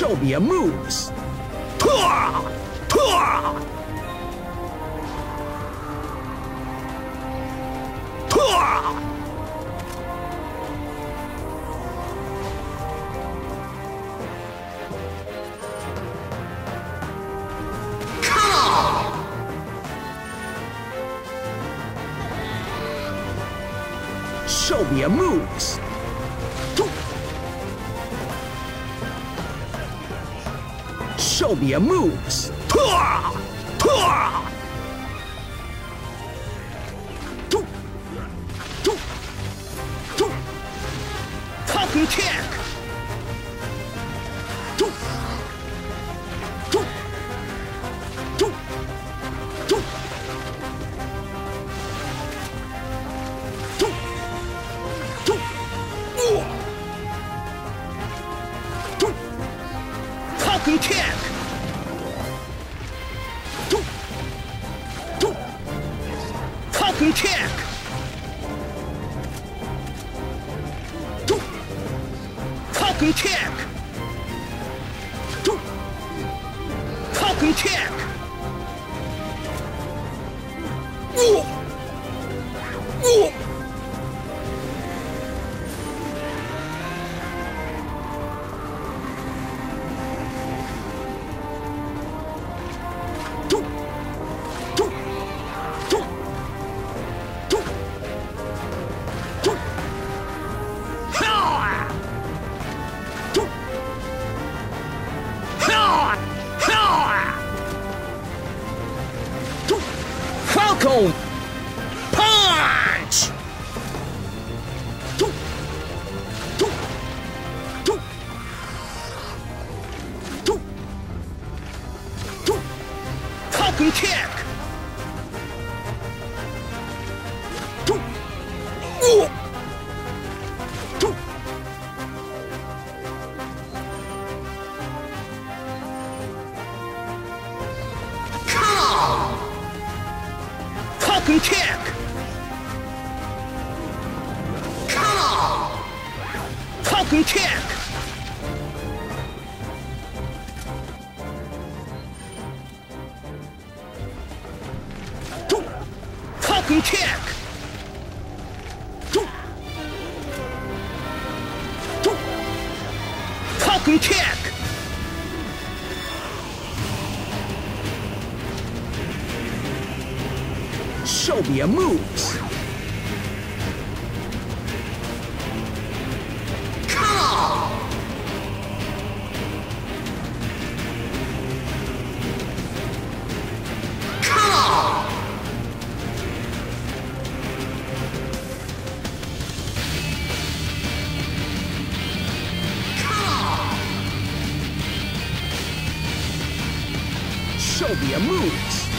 Show me your moves. Pua! Pua! Pua! Show me your moves. Show me your moves. Falcon kick. Two. Falcon kick. Falcon kick. Falcon kick. Falcon kick. Falcon kick. Falcon kick. Show me a moves. Show me moves.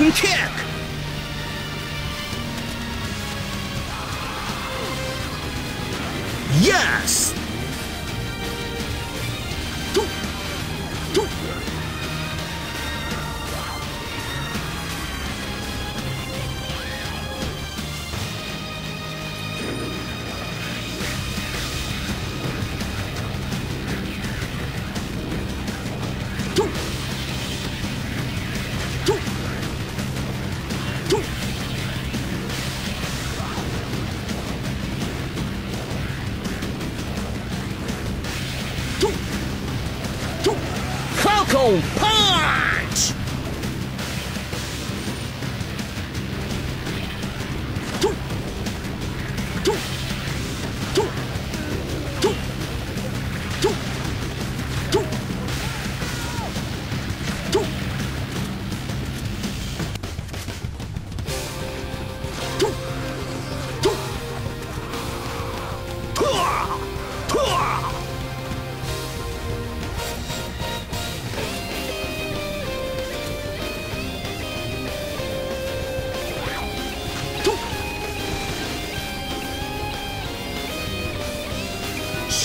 Falcon kick. Yes. Boom! Boom!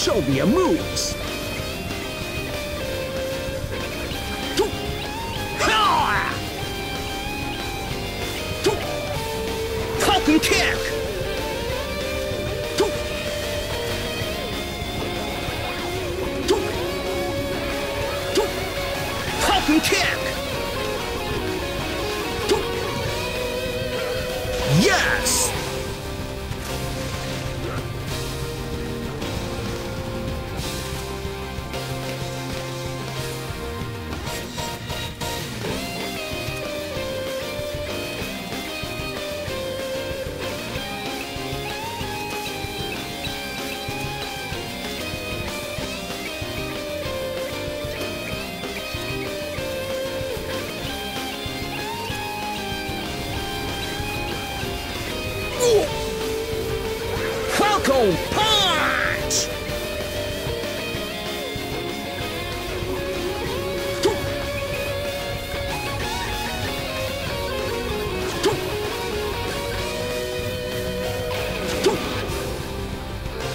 Sylvia moves. Falcon kick! Falcon kick! Falcon punch!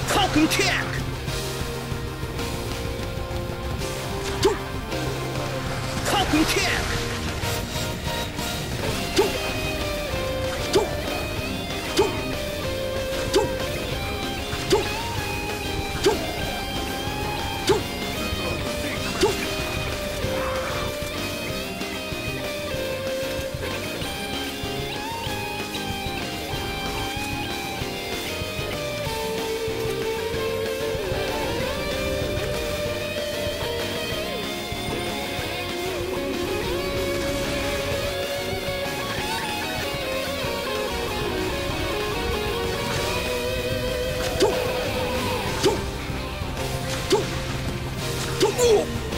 Falcon kick! Falcon